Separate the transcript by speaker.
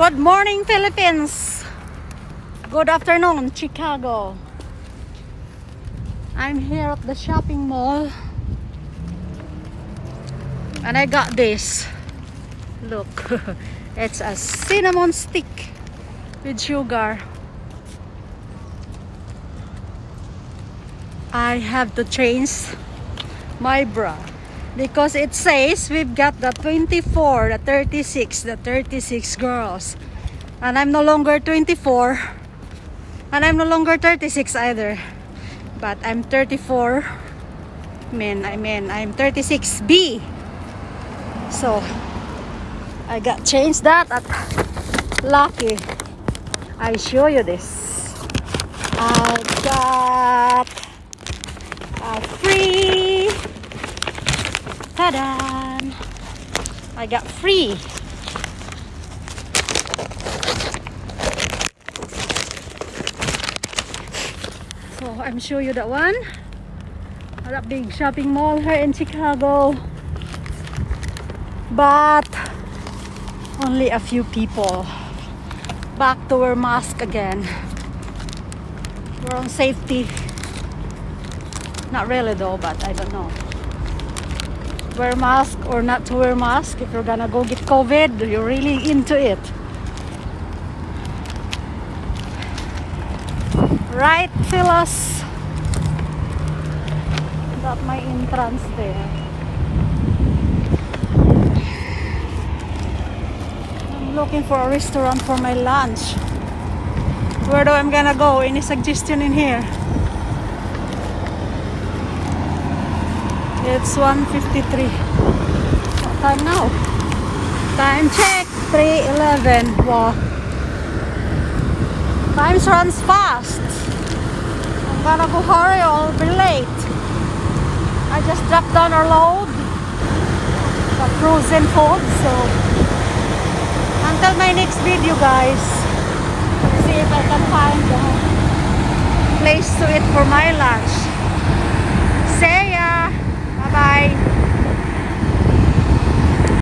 Speaker 1: Good morning, Philippines. Good afternoon, Chicago. I'm here at the shopping mall. And I got this. Look, it's a cinnamon stick with sugar. I have to change my bra because it says we've got the 24, the 36, the 36 girls. And I'm no longer 24 and I'm no longer 36 either. But I'm 34. I Man, I mean, I'm 36B. So, I got changed that at Lucky. I show you this. I got a free. Ta-da! I got free. So I'm show you that one. That big shopping mall here in Chicago. But only a few people. Back to wear mask again. We're on safety. Not really though, but I don't know. Wear mask or not to wear mask. If you're gonna go get COVID, you're really into it. Right, Phyllis? Got my entrance there. I'm looking for a restaurant for my lunch. Where do I'm gonna go? Any suggestion in here? It's 1.53. What time now? Time check. 3.11. Wow. Time runs fast. I'm gonna go hurry or I'll be late. I just dropped down our load. The frozen food. So until my next video guys. See if I can find a place to eat for my lunch.